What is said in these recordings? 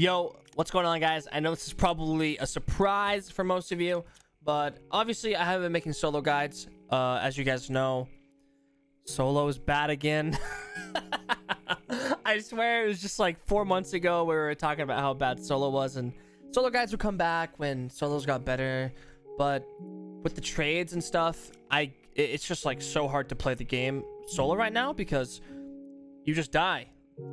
Yo, what's going on, guys? I know this is probably a surprise for most of you, but obviously I have been making solo guides. Uh, as you guys know, solo is bad again. I swear it was just like four months ago we were talking about how bad solo was, and solo guides would come back when solos got better. But with the trades and stuff, I it's just like so hard to play the game solo right now because you just die.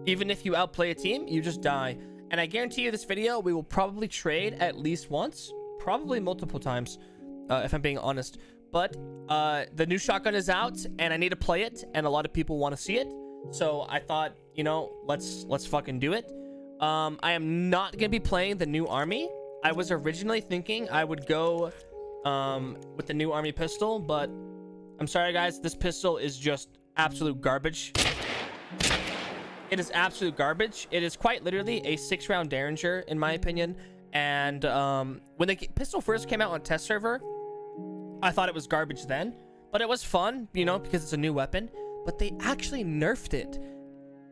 Even if you outplay a team, you just die. And I guarantee you this video, we will probably trade at least once, probably multiple times, uh, if I'm being honest. But uh, the new shotgun is out, and I need to play it, and a lot of people want to see it. So I thought, you know, let's let's fucking do it. Um, I am not gonna be playing the new army. I was originally thinking I would go um, with the new army pistol, but I'm sorry, guys. This pistol is just absolute garbage. It is absolute garbage. It is quite literally a six round Derringer, in my opinion. And um, when the pistol first came out on test server, I thought it was garbage then. But it was fun, you know, because it's a new weapon. But they actually nerfed it.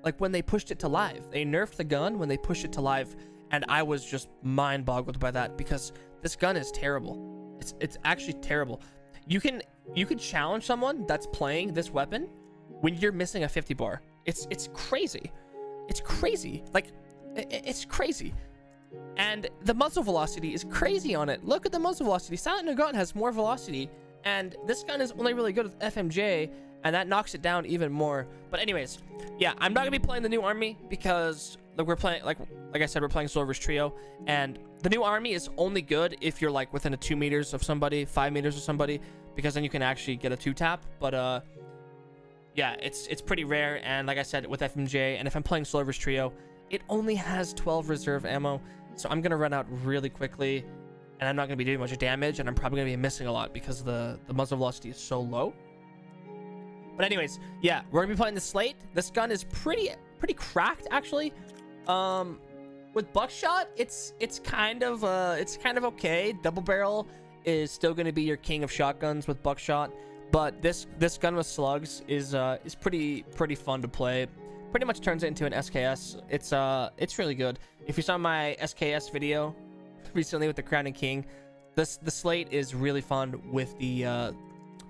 Like when they pushed it to live. They nerfed the gun when they pushed it to live. And I was just mind boggled by that because this gun is terrible. It's it's actually terrible. You can you can challenge someone that's playing this weapon when you're missing a 50 bar. It's it's crazy. It's crazy. Like it's crazy. And the muzzle velocity is crazy on it. Look at the muzzle velocity. Silent Nagant has more velocity, and this gun is only really good with FMJ, and that knocks it down even more. But anyways, yeah, I'm not gonna be playing the new army because like we're playing like like I said, we're playing Silver's Trio, and the new army is only good if you're like within a two meters of somebody, five meters of somebody, because then you can actually get a two tap. But uh yeah, it's it's pretty rare. And like I said, with FMJ, and if I'm playing Silver's Trio, it only has 12 reserve ammo. So I'm going to run out really quickly. And I'm not going to be doing much damage. And I'm probably going to be missing a lot because the, the muzzle velocity is so low. But anyways, yeah, we're going to be playing the Slate. This gun is pretty pretty cracked, actually. Um, with buckshot, it's it's kind of uh it's kind of okay. Double barrel is still going to be your king of shotguns with buckshot. But this this gun with slugs is uh is pretty pretty fun to play. Pretty much turns it into an SKS. It's uh it's really good. If you saw my SKS video recently with the Crown and King, this the slate is really fun with the uh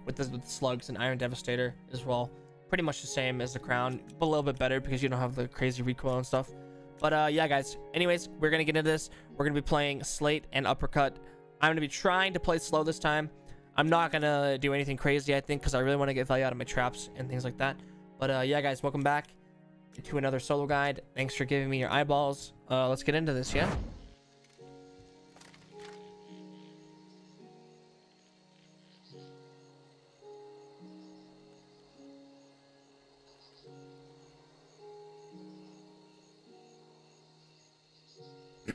with the, with the slugs and Iron Devastator as well. Pretty much the same as the Crown, but a little bit better because you don't have the crazy recoil and stuff. But uh yeah guys, anyways, we're gonna get into this. We're gonna be playing Slate and Uppercut. I'm gonna be trying to play slow this time. I'm not gonna do anything crazy, I think, because I really want to get value out of my traps and things like that. But uh, yeah, guys, welcome back to another solo guide. Thanks for giving me your eyeballs. Uh, let's get into this, yeah?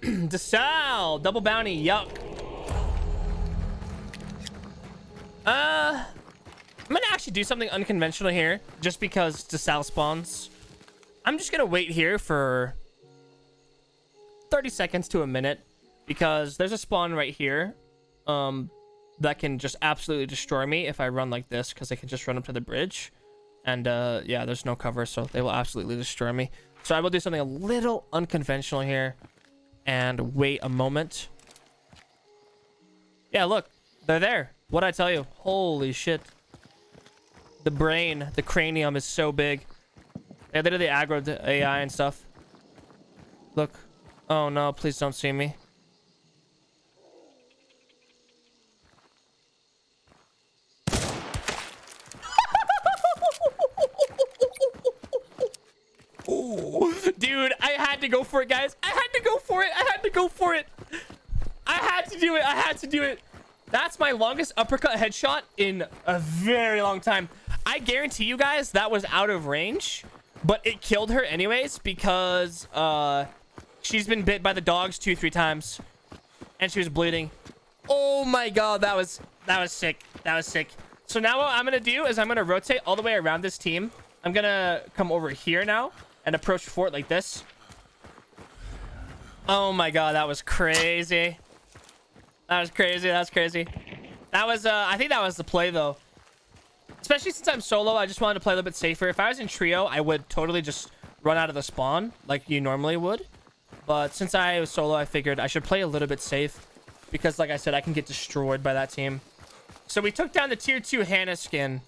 DeSalle! Double bounty, yuck. Uh, I'm gonna actually do something unconventional here, just because DeSalle spawns. I'm just gonna wait here for 30 seconds to a minute, because there's a spawn right here, um, that can just absolutely destroy me if I run like this, because they can just run up to the bridge. And, uh, yeah, there's no cover, so they will absolutely destroy me. So I will do something a little unconventional here, and wait a moment. Yeah, look, they're there. What I tell you? Holy shit. The brain, the cranium is so big. Yeah, they did the aggro the AI and stuff. Look. Oh no, please don't see me. Dude, I had to go for it, guys. I had to go for it. I had to go for it. I had to do it. I had to do it. That's my longest uppercut headshot in a very long time. I guarantee you guys that was out of range, but it killed her anyways because uh, she's been bit by the dogs two, three times, and she was bleeding. Oh my god, that was that was sick. That was sick. So now what I'm gonna do is I'm gonna rotate all the way around this team. I'm gonna come over here now and approach fort like this. Oh my god, that was crazy. That was crazy. That was crazy. That was, uh, I think that was the play, though. Especially since I'm solo, I just wanted to play a little bit safer. If I was in trio, I would totally just run out of the spawn like you normally would. But since I was solo, I figured I should play a little bit safe. Because like I said, I can get destroyed by that team. So we took down the tier 2 Hannah skin.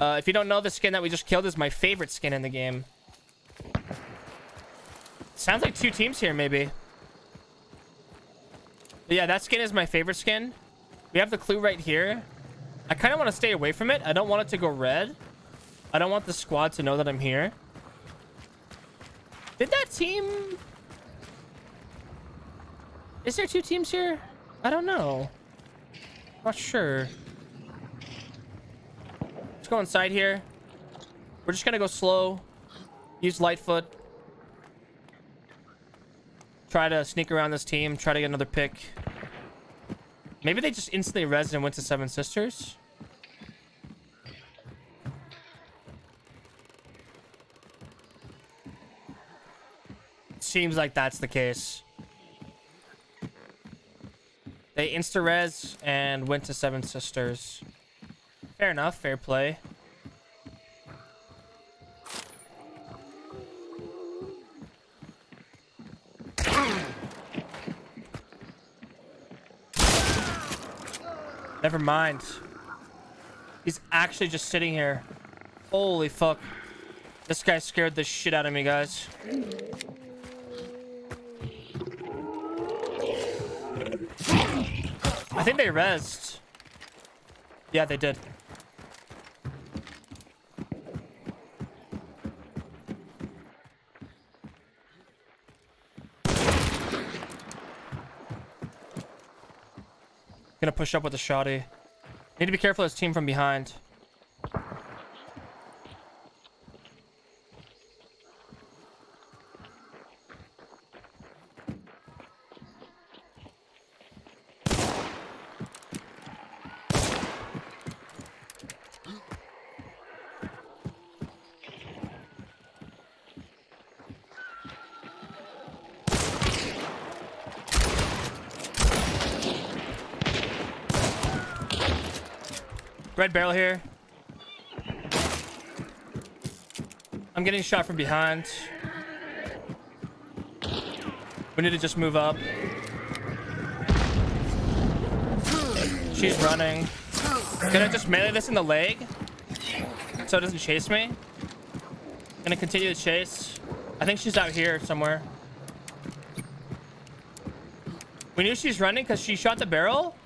Uh, if you don't know, the skin that we just killed is my favorite skin in the game. Sounds like two teams here, maybe. But yeah, that skin is my favorite skin. We have the clue right here. I kind of want to stay away from it. I don't want it to go red. I don't want the squad to know that I'm here. Did that team... Is there two teams here? I don't know. Not sure. Let's go inside here. We're just gonna go slow. Use Lightfoot. Try to sneak around this team. Try to get another pick. Maybe they just instantly res and went to Seven Sisters. Seems like that's the case. They insta-res and went to Seven Sisters. Fair enough. Fair play. Never mind. He's actually just sitting here. Holy fuck. This guy scared the shit out of me, guys. I think they rezzed. Yeah, they did. Gonna push up with a shoddy. Need to be careful of his team from behind. Barrel here. I'm getting shot from behind. We need to just move up. She's running. Gonna just melee this in the leg so it doesn't chase me. Gonna continue the chase. I think she's out here somewhere. We knew she's running because she shot the barrel.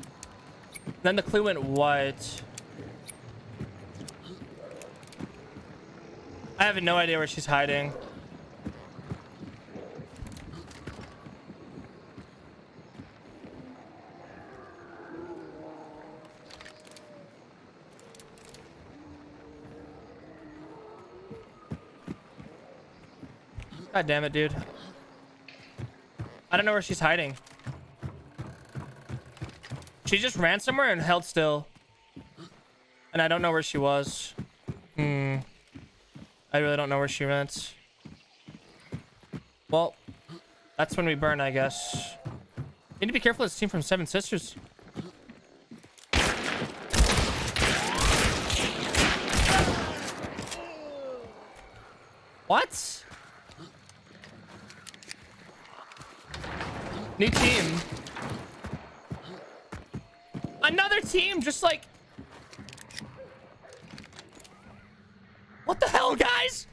Then the clue went white. Have no idea where she's hiding. God damn it, dude. I don't know where she's hiding. She just ran somewhere and held still. And I don't know where she was. I really don't know where she went. Well, that's when we burn, I guess. Need to be careful of this team from Seven Sisters. What? New team. Another team, just like What the hell, guys?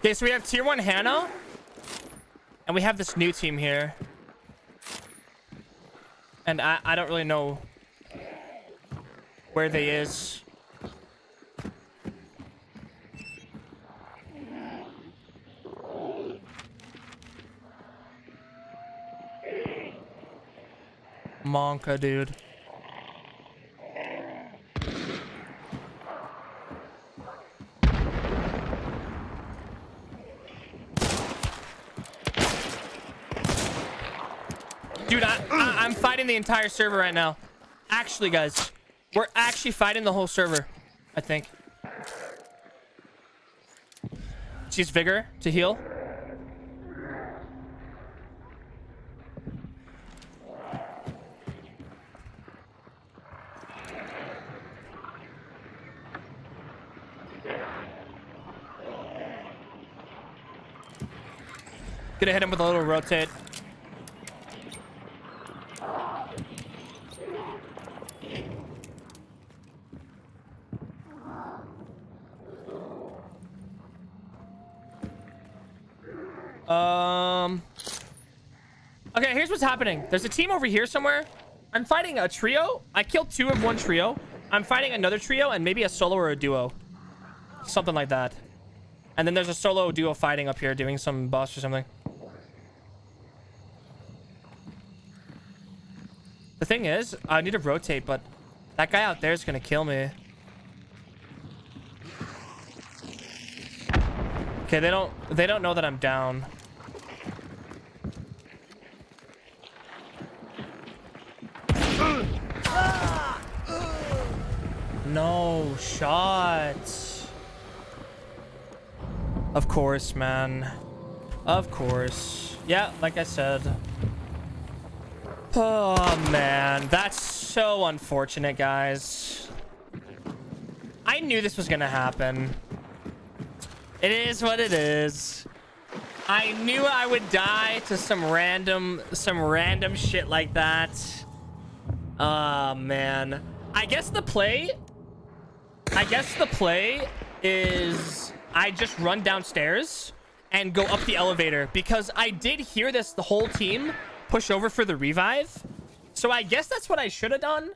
Okay, so we have tier 1 Hannah. And we have this new team here. And I, I don't really know where they is. Monka, dude. fighting the entire server right now. Actually, guys, we're actually fighting the whole server. I think. Use vigor to heal. Gonna hit him with a little rotate. Um. Okay, here's what's happening. There's a team over here somewhere. I'm fighting a trio. I killed two of one trio. I'm fighting another trio and maybe a solo or a duo. Something like that. And then there's a solo duo fighting up here doing some boss or something. The thing is, I need to rotate, but that guy out there is going to kill me. Okay, they don't they don't know that I'm down. No shots. Of course, man. Of course. Yeah, like I said. Oh, man. That's so unfortunate, guys. I knew this was going to happen. It is what it is. I knew I would die to some random, some random shit like that. Oh, man. I guess the play... I guess the play is I just run downstairs and go up the elevator because I did hear this the whole team push over for the revive. So I guess that's what I should have done.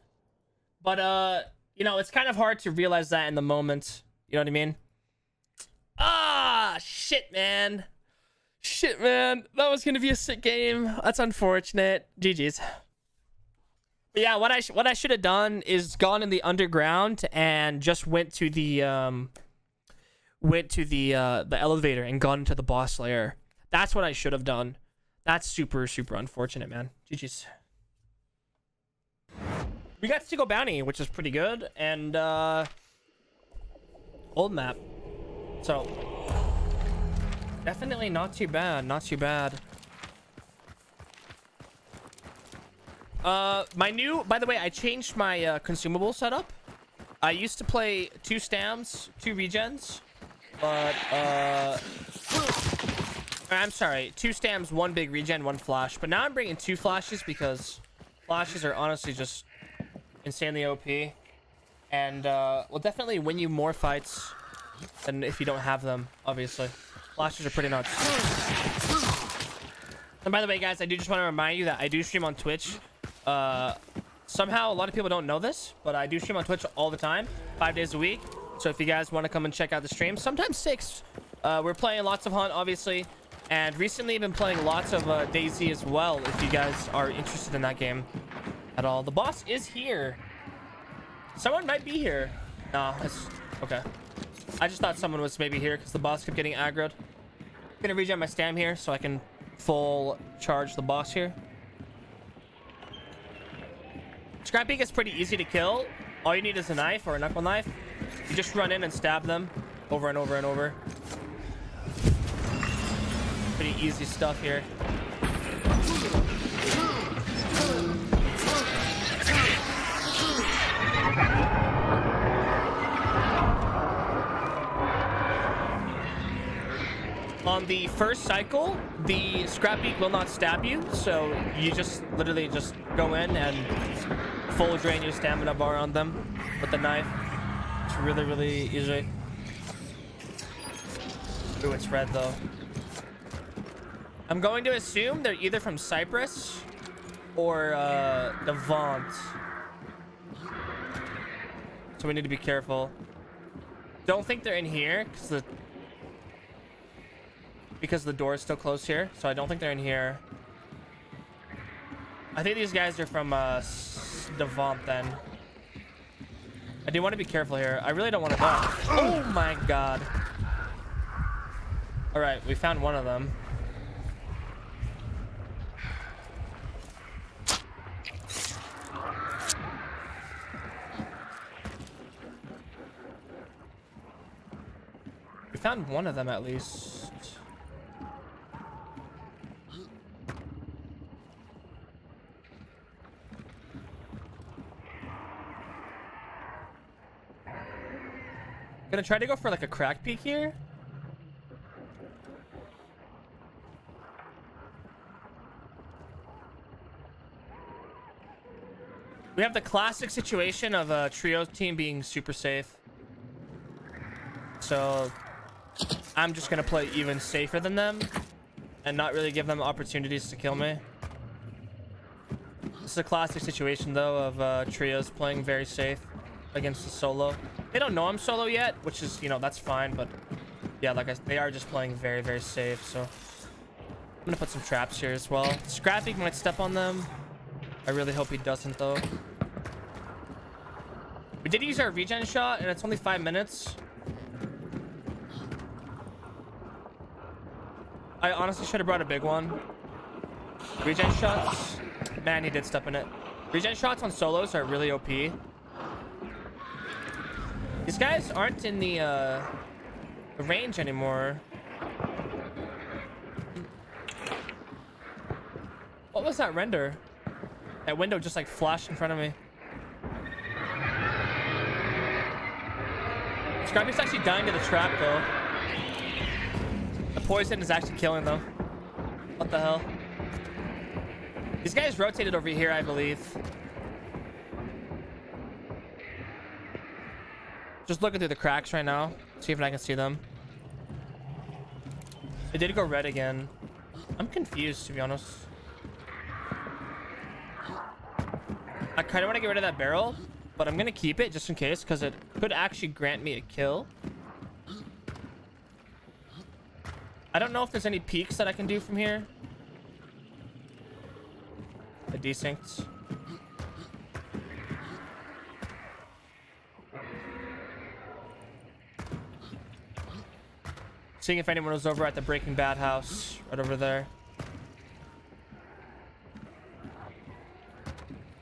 But, uh, you know, it's kind of hard to realize that in the moment. You know what I mean? Ah, shit, man. Shit, man. That was going to be a sick game. That's unfortunate. GG's. But yeah, what I what I should have done is gone in the underground and just went to the um went to the uh the elevator and gone to the boss lair. That's what I should have done. That's super super unfortunate, man. GG's. We got go bounty, which is pretty good, and uh old map. So definitely not too bad, not too bad. Uh, my new, by the way, I changed my uh, consumable setup. I used to play two stams, two regens, but uh, I'm sorry, two stams, one big regen, one flash. But now I'm bringing two flashes because flashes are honestly just insanely OP, and uh, will definitely win you more fights than if you don't have them. Obviously, flashes are pretty nuts. And by the way, guys, I do just want to remind you that I do stream on Twitch. Uh, somehow a lot of people don't know this, but I do stream on Twitch all the time, five days a week. So if you guys want to come and check out the stream, sometimes six. Uh, we're playing lots of Hunt, obviously, and recently I've been playing lots of uh, as well. If you guys are interested in that game at all, the boss is here. Someone might be here. No, okay. I just thought someone was maybe here because the boss kept getting aggroed. I'm gonna regen my stam here so I can full charge the boss here. Scrappy is pretty easy to kill. All you need is a knife or a knuckle knife. You just run in and stab them over and over and over. Pretty easy stuff here. On the first cycle, the scrap beak will not stab you, so you just literally just go in and full drain your stamina bar on them with the knife. It's really, really easy. Ooh, it's red though. I'm going to assume they're either from Cyprus or uh, the Vaunt. So we need to be careful. Don't think they're in here because the because the door is still closed here. So I don't think they're in here. I think these guys are from uh, Davant then. I do want to be careful here. I really don't want to die. Oh my god. All right, we found one of them. We found one of them at least. Gonna try to go for like a crack peek here. We have the classic situation of a trio team being super safe. So I'm just gonna play even safer than them and not really give them opportunities to kill me. This is a classic situation though of uh, trios playing very safe against the solo. They don't know I'm solo yet, which is, you know, that's fine, but yeah, like I, they are just playing very, very safe, so I'm gonna put some traps here as well. Scrappy might step on them. I really hope he doesn't though. We did use our regen shot and it's only five minutes. I honestly should have brought a big one. Regen shots. Man, he did step in it. Regen shots on solos are really OP. These guys aren't in the, uh, the range anymore. What was that render? That window just like flashed in front of me. Scrappy's actually dying to the trap though. Poison is actually killing them. What the hell? These guys rotated over here, I believe. Just looking through the cracks right now. See if I can see them. It did go red again. I'm confused, to be honest. I kind of want to get rid of that barrel, but I'm going to keep it just in case because it could actually grant me a kill. I don't know if there's any peeks that I can do from here. The desyncs. Seeing if anyone was over at the Breaking Bad house. Right over there.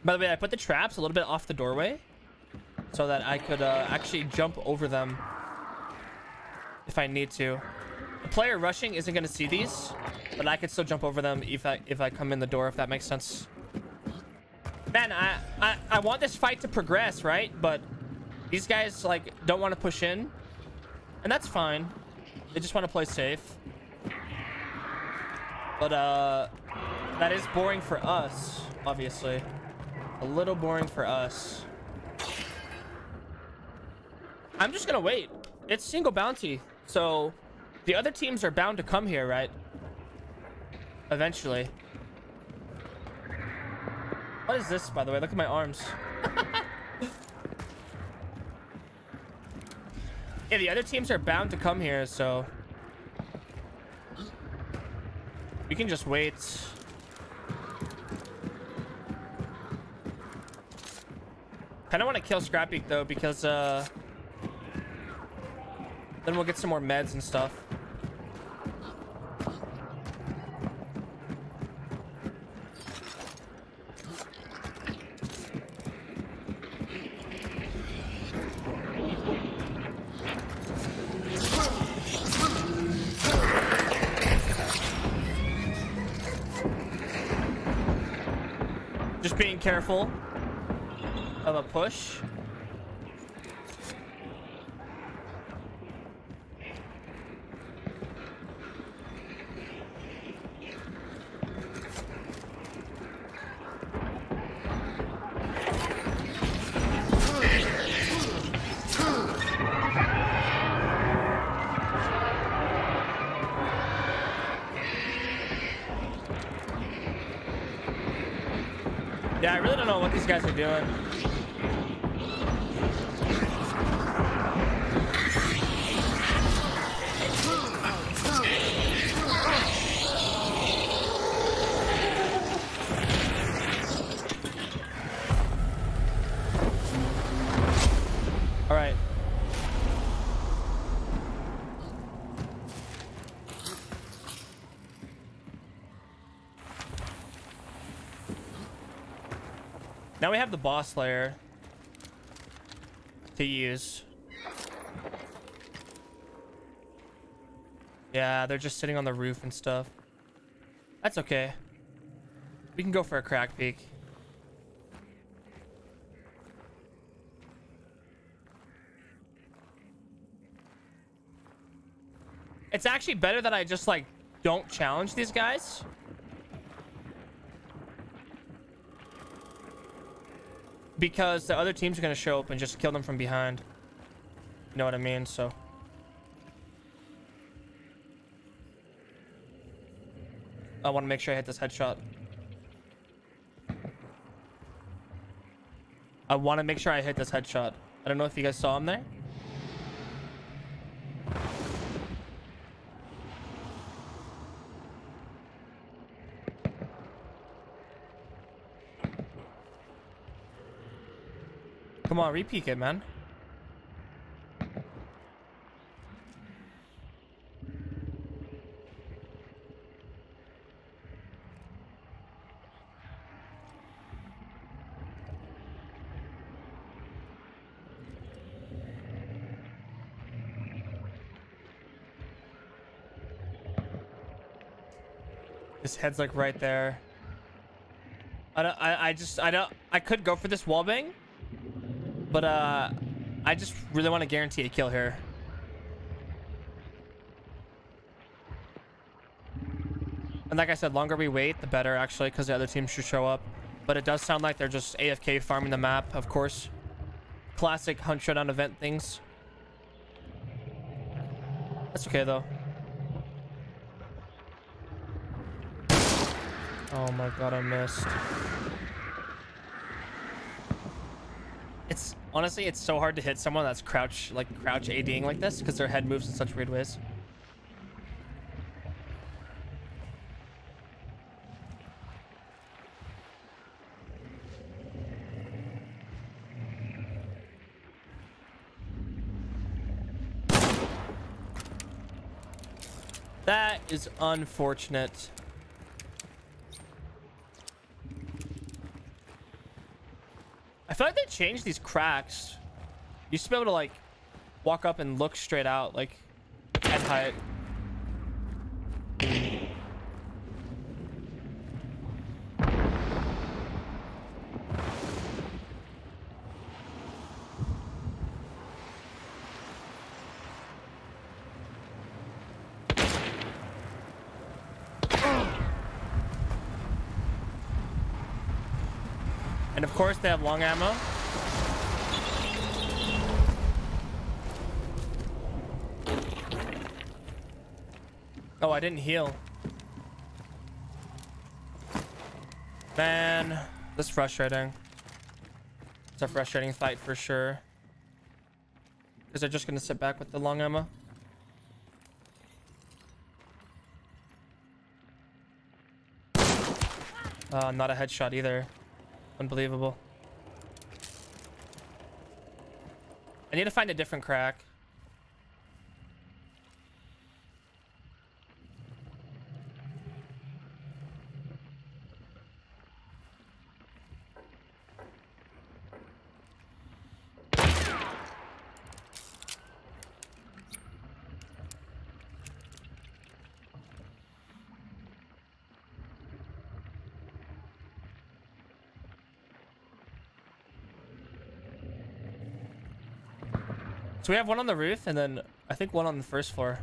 By the way, I put the traps a little bit off the doorway. So that I could uh, actually jump over them. If I need to. Player rushing isn't going to see these. But I could still jump over them if I, if I come in the door, if that makes sense. Man, I, I, I want this fight to progress, right? But these guys, like, don't want to push in. And that's fine. They just want to play safe. But, uh, that is boring for us, obviously. A little boring for us. I'm just gonna wait. It's single bounty. So, the other teams are bound to come here, right? Eventually. What is this, by the way? Look at my arms. Yeah, the other teams are bound to come here, so... We can just wait. Kinda want to kill Scrappy, though, because, uh... Then we'll get some more meds and stuff. Careful of a push. Yeah, I really don't know what these guys are doing. We have the boss layer to use. Yeah, they're just sitting on the roof and stuff. That's okay. We can go for a crack peek. It's actually better that I just like don't challenge these guys. Because the other teams are going to show up and just kill them from behind. You know what I mean? So. I want to make sure I hit this headshot. I want to make sure I hit this headshot. I don't know if you guys saw him there. Come on, repeat it, man. His head's like right there. I don't, I, I just, I don't, I could go for this wall bang. But, uh, I just really want to guarantee a kill here. And like I said, longer we wait, the better, actually, because the other team should show up. But it does sound like they're just AFK farming the map, of course. Classic hunt showdown event things. That's okay, though. Oh my god, I missed. It's honestly, it's so hard to hit someone that's crouch, like crouch ADing like this because their head moves in such weird ways. That is unfortunate. Changed these cracks. You should be able to like walk up and look straight out, like at height. And of course they have long ammo. Oh, I didn't heal. Man, this is frustrating. It's a frustrating fight for sure. Because they're just going to sit back with the long ammo. Uh, not a headshot either. Unbelievable. I need to find a different crack. So we have one on the roof and then I think one on the first floor.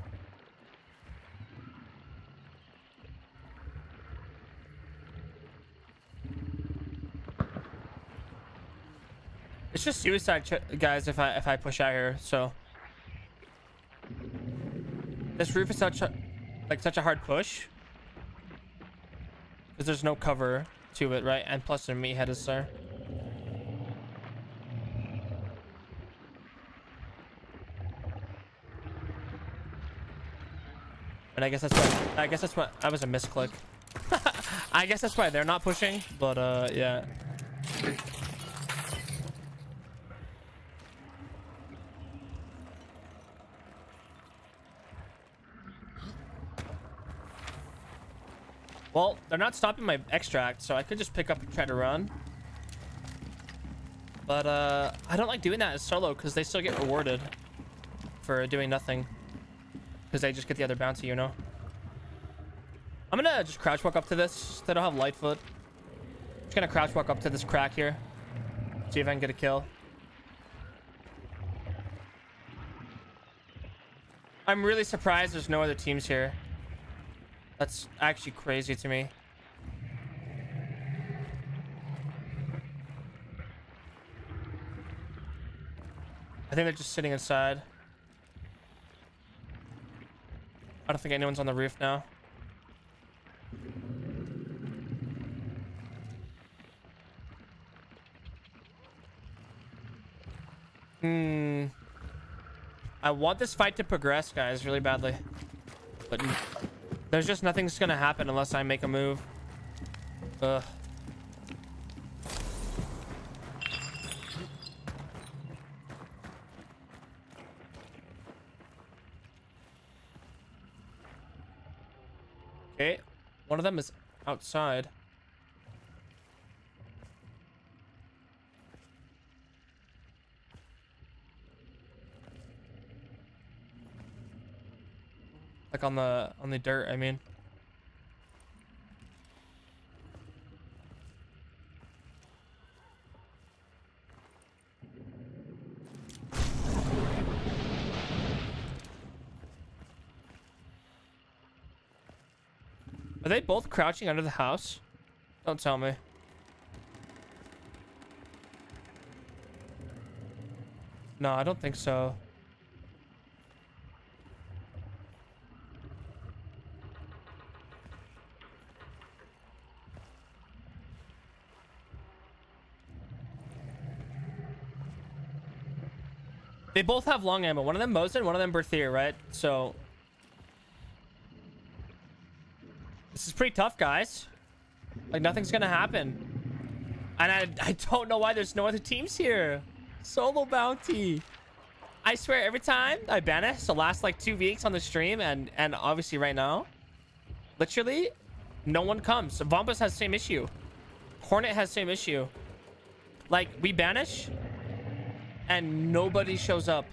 It's just suicide, guys. If I if I push out here, so this roof is such a like such a hard push because there's no cover to it, right? And plus, the meat head is there. I guess that's why I guess that's what I was a misclick. I guess that's why they're not pushing, but uh yeah. Well, they're not stopping my extract, so I could just pick up and try to run. But uh I don't like doing that as solo because they still get rewarded for doing nothing. Because they just get the other bounty, you know? I'm gonna just crouch walk up to this. They don't have Lightfoot. Just gonna crouch walk up to this crack here. See if I can get a kill. I'm really surprised there's no other teams here. That's actually crazy to me. I think they're just sitting inside. I don't think anyone's on the roof now. Hmm. I want this fight to progress, guys, really badly. But there's just nothing's gonna happen unless I make a move. Ugh. Okay, one of them is outside. Like on the on the dirt, I mean. Both crouching under the house? Don't tell me. No, I don't think so. They both have long ammo. One of them Mosin, one of them Berthier, right? So... This is pretty tough, guys. Like, nothing's gonna happen. And I, I don't know why there's no other teams here. Solo bounty. I swear, every time I banish the last, like, two weeks on the stream, and, and obviously right now, literally, no one comes. Vombuz has same issue. Hornet has same issue. Like, we banish, and nobody shows up.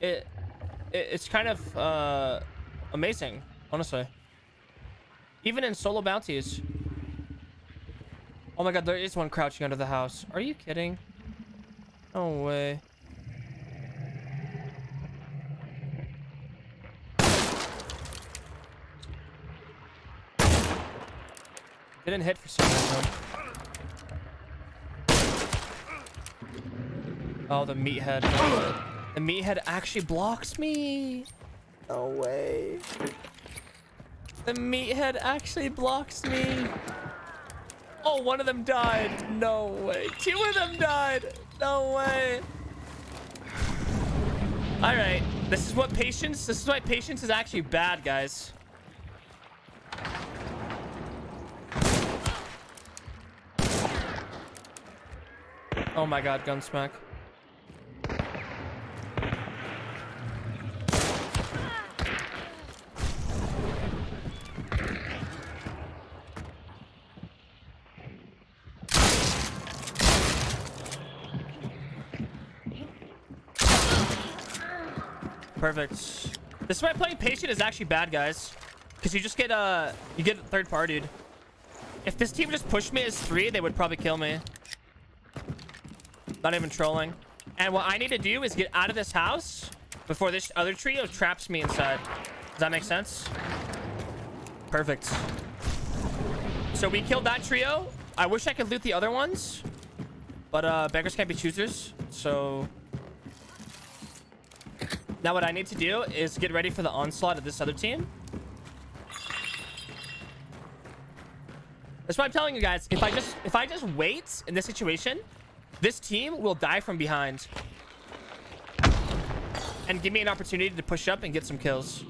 It, it it's kind of uh, amazing, honestly. Even in solo bounties. Oh my god, there is one crouching under the house. Are you kidding? No way. Didn't hit for some reason. Oh, the meathead. the meathead actually blocks me. No way. The meathead actually blocks me. Oh, one of them died. No way. Two of them died. No way. All right. This is what patience. This is why patience is actually bad, guys. Oh my god, Gunsmackk. Perfect. This is why playing patient is actually bad, guys. Because you just get, uh, you get third partied. If this team just pushed me as three, they would probably kill me. Not even trolling. And what I need to do is get out of this house before this other trio traps me inside. Does that make sense? Perfect. So we killed that trio. I wish I could loot the other ones. But uh, beggars can't be choosers. So now what I need to do is get ready for the onslaught of this other team. That's why I'm telling you guys. If I just if I just wait in this situation, this team will die from behind. And give me an opportunity to push up and get some kills.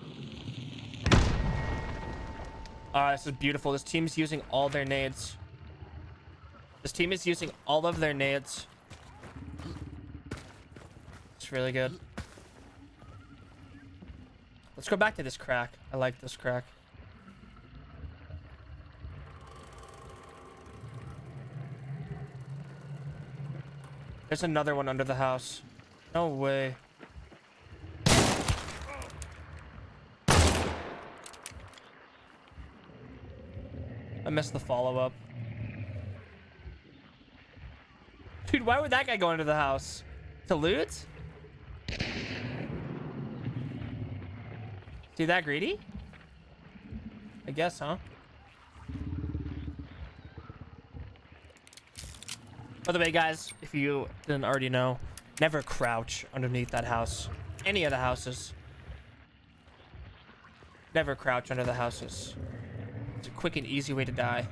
Ah, uh, this is beautiful. This team is using all their nades. This team is using all of their nades. It's really good. Let's go back to this crack. I like this crack. There's another one under the house. No way. I missed the follow-up. Dude, why would that guy go under the house? To loot? Dude, that greedy? I guess, huh? By the way, guys, if you didn't already know, never crouch underneath that house. Any of the houses. Never crouch under the houses. It's a quick and easy way to die.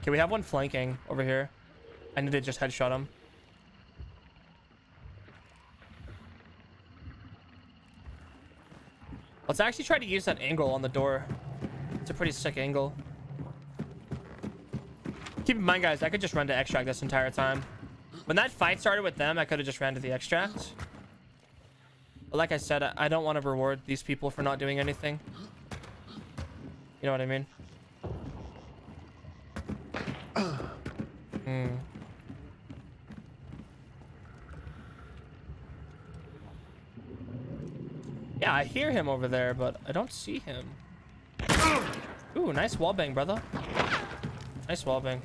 Okay, we have one flanking over here. I need to just headshot him. Let's actually try to use that angle on the door. It's a pretty sick angle. Keep in mind, guys, I could just run to extract this entire time. When that fight started with them, I could have just ran to the extract. But like I said, I don't want to reward these people for not doing anything. You know what I mean? Hmm. Yeah, I hear him over there, but I don't see him. Ooh, nice wallbang, brother. Nice wallbang.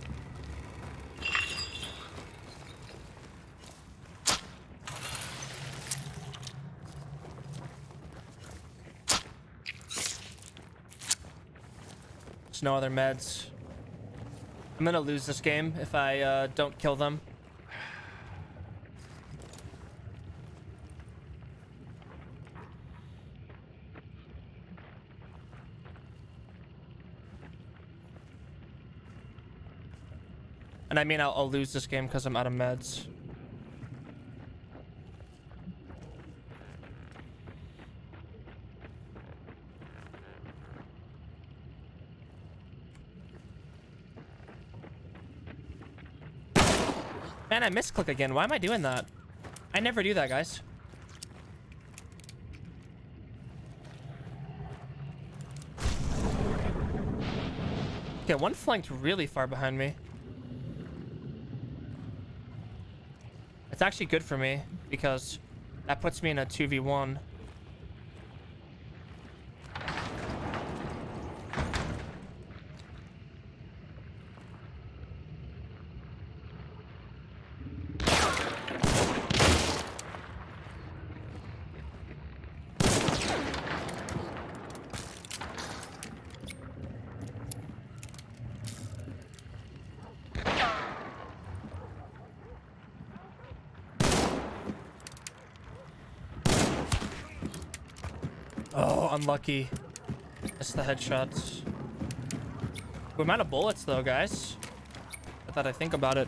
There's no other meds. I'm gonna lose this game if I uh, don't kill them. And I mean, I'll, I'll lose this game because I'm out of meds. Man, I misclick again. Why am I doing that? I never do that, guys. Okay, one flanked really far behind me. It's actually good for me because that puts me in a 2v1. Oh, unlucky. Missed the headshots. We're out of bullets though, guys. I thought I'd think about it.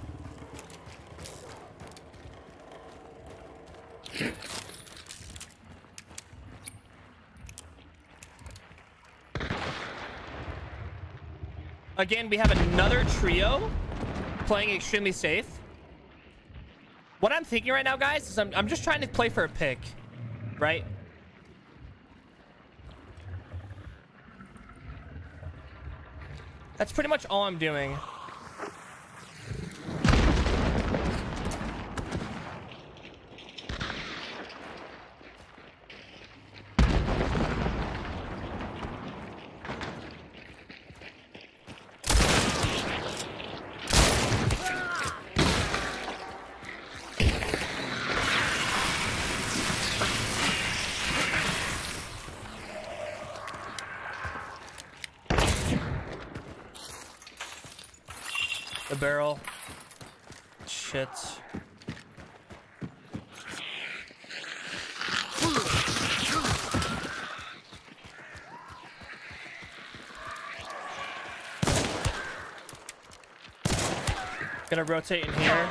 Again, we have another trio playing extremely safe. What I'm thinking right now, guys, is I'm, I'm just trying to play for a pick, right? That's pretty much all I'm doing. The barrel. Shit. Gonna rotate in here.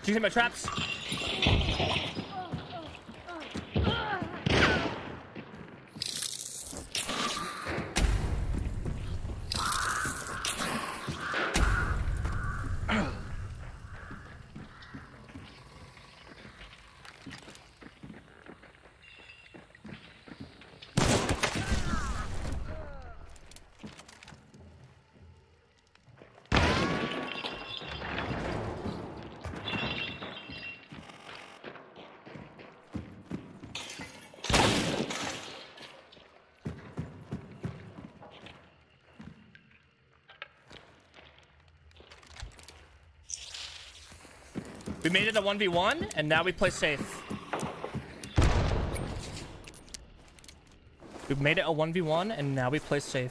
Did you hit my traps? Made it a 1v1, and now we play safe. We've made it a 1v1, and now we play safe.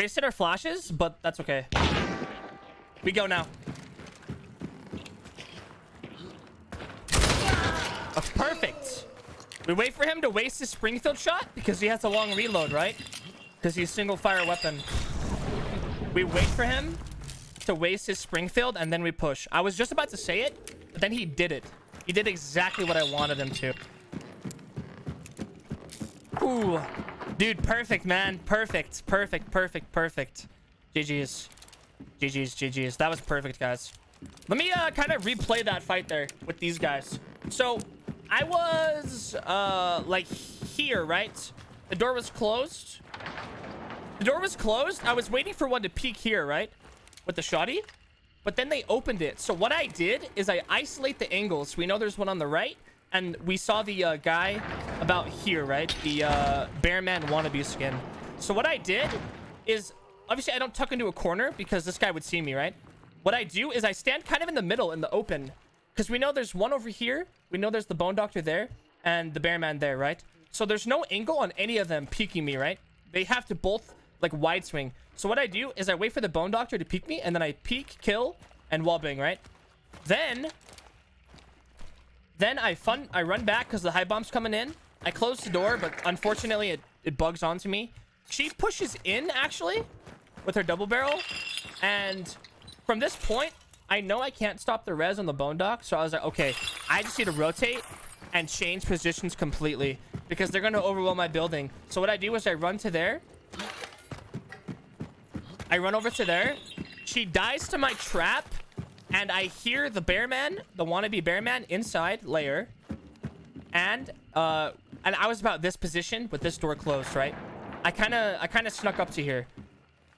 Wasted our flashes, but that's okay. We go now. Oh, perfect. We wait for him to waste his Springfield shot because he has a long reload, right? Because he's single fire weapon. We wait for him to waste his Springfield and then we push. I was just about to say it, but then he did it. He did exactly what I wanted him to. Ooh. Dude, perfect, man. Perfect. Perfect, perfect, perfect. GG's. GG's, GG's. That was perfect, guys. Let me uh, kind of replay that fight there with these guys. So, I was, uh, like, here, right? The door was closed. The door was closed. I was waiting for one to peek here, right? With the shoddy. But then they opened it. So what I did is I isolate the angles. We know there's one on the right and we saw the uh, guy about here, right? The uh, Bearman wannabe skin. So what I did is, obviously I don't tuck into a corner because this guy would see me, right? What I do is I stand kind of in the middle in the open because we know there's one over here. We know there's the Bone Doctor there and the Bearman there, right? So there's no angle on any of them peeking me, right? They have to both like wide swing. So what I do is I wait for the Bone Doctor to peek me and then I peek, kill, and wallbang, right? Then then I fun I run back because the hive bomb's coming in. I close the door, but unfortunately it, it bugs onto me. She pushes in actually with her double barrel. And from this point, I know I can't stop the res on the bone doc. So I was like, okay, I just need to rotate and change positions completely because they're going to overwhelm my building. So what I do is I run to there. I run over to there. She dies to my trap and I hear the bearman, the wannabe bearman inside layer. And uh and I was about this position with this door closed, right? I kind of I kind of snuck up to here.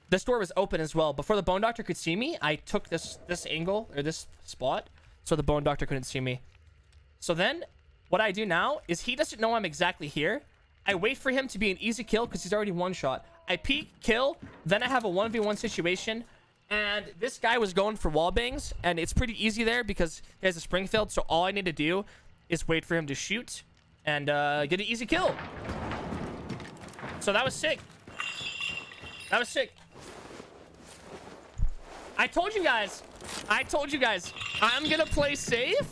This door was open as well. Before the bone doctor could see me, I took this this angle or this spot so the bone doctor couldn't see me. So then what I do now is he doesn't know I'm exactly here. I wait for him to be an easy kill because he's already one shot. I peek, kill, then I have a 1v1 situation and this guy was going for wall bangs, and it's pretty easy there because he has a Springfield. So all I need to do is wait for him to shoot and uh, get an easy kill. So that was sick. That was sick. I told you guys. I told you guys. I'm going to play safe.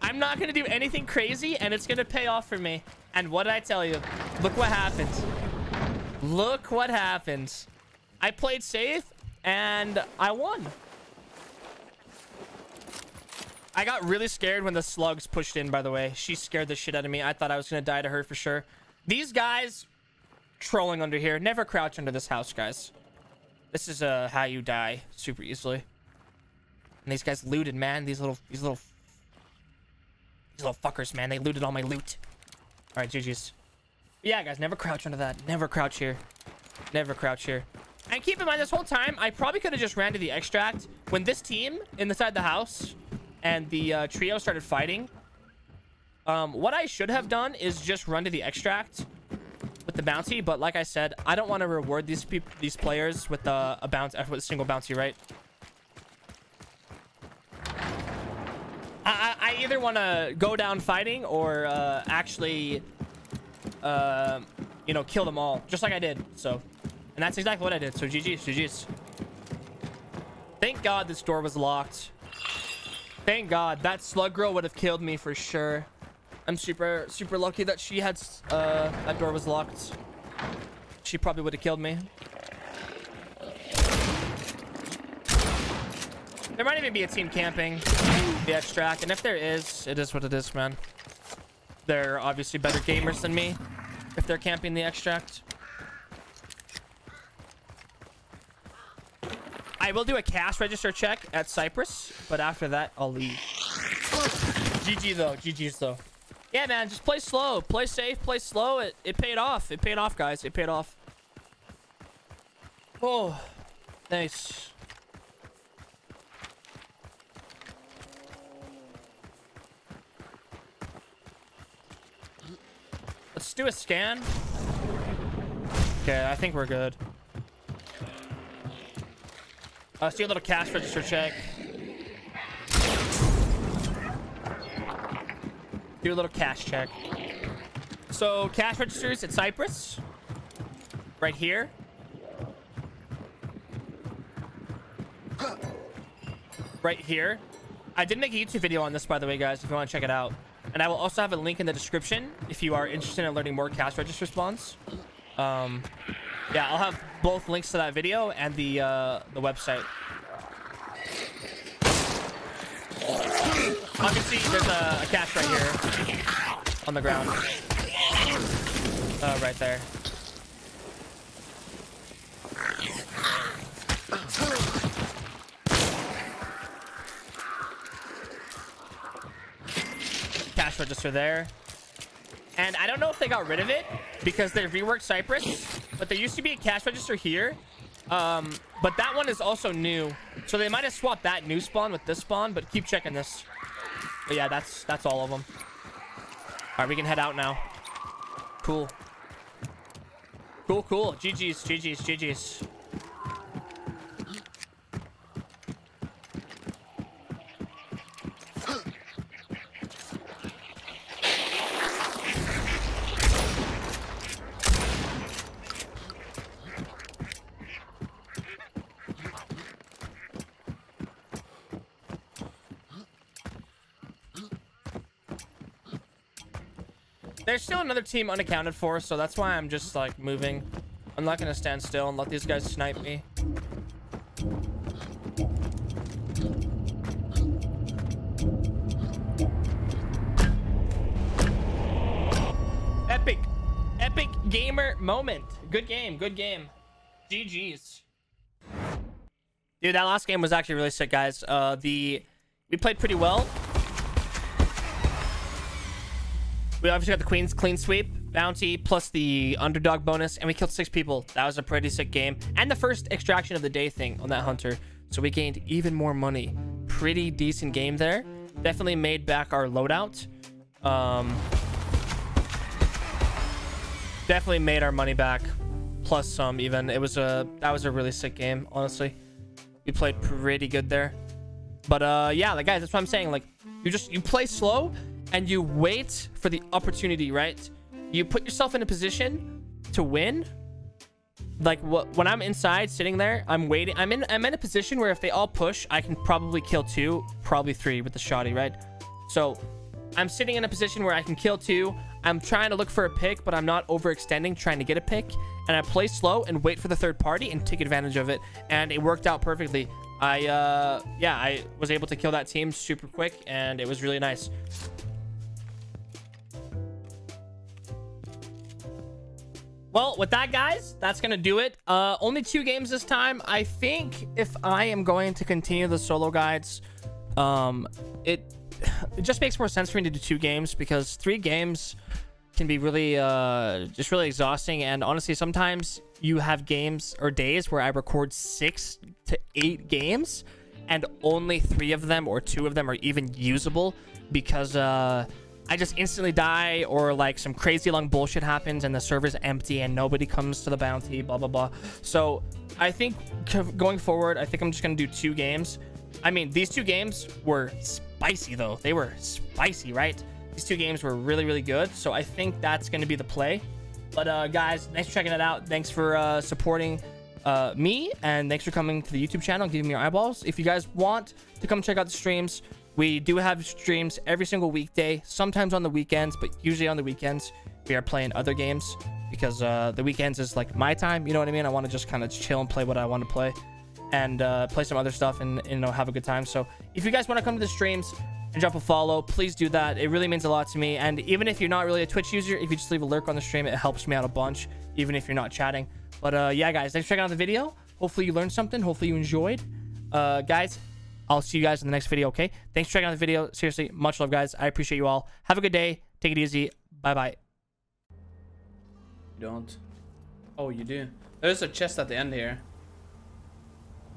I'm not going to do anything crazy, and it's going to pay off for me. And what did I tell you? Look what happened. Look what happened. I played safe, and I won. I got really scared when the slugs pushed in, by the way. She scared the shit out of me. I thought I was going to die to her for sure. These guys trolling under here. Never crouch under this house, guys. This is uh, how you die super easily. And these guys looted, man. These little, these little, these little fuckers, man. They looted all my loot. All right, GG's. Yeah, guys, never crouch under that. Never crouch here. Never crouch here. And keep in mind, this whole time, I probably could have just ran to the extract. When this team inside the house and the uh, trio started fighting, um, what I should have done is just run to the extract with the bounty. But like I said, I don't want to reward these these players with uh, a bounce with a single bounty, right? I, I either want to go down fighting or uh, actually, uh, you know, kill them all, just like I did. So. And that's exactly what I did. So GG's, GG's. Thank God this door was locked. Thank God. That slug girl would have killed me for sure. I'm super, super lucky that she had, uh, that door was locked. She probably would have killed me. There might even be a team camping the extract. And if there is, it is what it is, man. They're obviously better gamers than me if they're camping the extract. I will do a cash register check at Cyprus, but after that, I'll leave. GG though. GG's though. Yeah, man, just play slow. Play safe. Play slow. It, it paid off. It paid off, guys. It paid off. Oh. Nice. Let's do a scan. Okay, I think we're good. Uh, a little cash register check. Do a little cash check. So cash registers at Cyprus. Right here. Right here. I did make a YouTube video on this, by the way, guys, if you want to check it out. And I will also have a link in the description if you are interested in learning more cash register spawns. Um, yeah, I'll have both links to that video and the uh, the website. I can see there's a, a cache right here on the ground. Uh, right there. Cash register there. And I don't know if they got rid of it because they reworked Cyprus, but there used to be a cash register here. Um, but that one is also new. So they might have swapped that new spawn with this spawn, but keep checking this. But yeah, that's that's all of them. All right, we can head out now. Cool. Cool, cool. GG's, GG's, GG's. Another team unaccounted for, so that's why I'm just like moving. I'm not gonna stand still and let these guys snipe me. Epic. Epic gamer moment. Good game. Good game. GG's. Dude, that last game was actually really sick, guys. Uh, the we played pretty well. We obviously got the Queen's clean sweep, bounty, plus the underdog bonus, and we killed six people. That was a pretty sick game. And the first extraction of the day thing on that hunter. So we gained even more money. Pretty decent game there. Definitely made back our loadout. Um, definitely made our money back. Plus some even. It was a that was a really sick game, honestly. We played pretty good there. But uh yeah, like guys, that's what I'm saying. Like you just you play slow and you wait for the opportunity, right? You put yourself in a position to win. Like when I'm inside sitting there, I'm waiting. I'm in I'm in a position where if they all push, I can probably kill two, probably three with the shoddy, right? So I'm sitting in a position where I can kill two. I'm trying to look for a pick, but I'm not overextending trying to get a pick. And I play slow and wait for the third party and take advantage of it. And it worked out perfectly. I, uh, yeah, I was able to kill that team super quick and it was really nice. Well, with that, guys, that's going to do it. Uh, only two games this time. I think if I am going to continue the solo guides, um, it, it just makes more sense for me to do two games because three games can be really, uh, just really exhausting. And honestly, sometimes you have games or days where I record six to eight games and only three of them or two of them are even usable because, uh, I just instantly die or like some crazy long bullshit happens and the server's empty and nobody comes to the bounty, blah, blah, blah. So I think going forward, I think I'm just going to do two games. I mean, these two games were spicy though. They were spicy, right? These two games were really, really good. So I think that's going to be the play. But uh, guys, thanks for checking it out. Thanks for uh, supporting uh, me and thanks for coming to the YouTube channel, giving me your eyeballs. If you guys want to come check out the streams, we do have streams every single weekday, sometimes on the weekends, but usually on the weekends, we are playing other games because uh, the weekends is like my time. You know what I mean? I want to just kind of chill and play what I want to play and uh, play some other stuff and, you know, have a good time. So if you guys want to come to the streams and drop a follow, please do that. It really means a lot to me. And even if you're not really a Twitch user, if you just leave a lurk on the stream, it helps me out a bunch, even if you're not chatting. But uh, yeah, guys, thanks for checking out the video. Hopefully you learned something. Hopefully you enjoyed. Uh, guys, I'll see you guys in the next video, okay? Thanks for checking out the video. Seriously, much love, guys. I appreciate you all. Have a good day. Take it easy. Bye-bye. You don't. Oh, you do. There's a chest at the end here.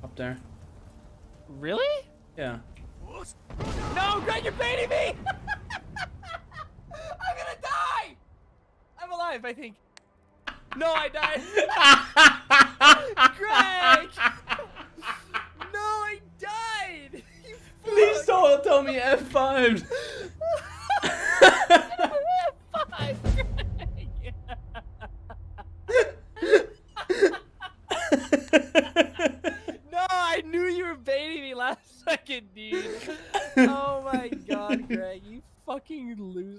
Up there. Really? Yeah. No, Greg, you're baiting me! I'm gonna die! I'm alive, I think. No, I died. Greg! Died! You Please fuck. don't tell me F5. Five, no, I knew you were baiting me last second, dude. Oh my god, Greg, you fucking loser.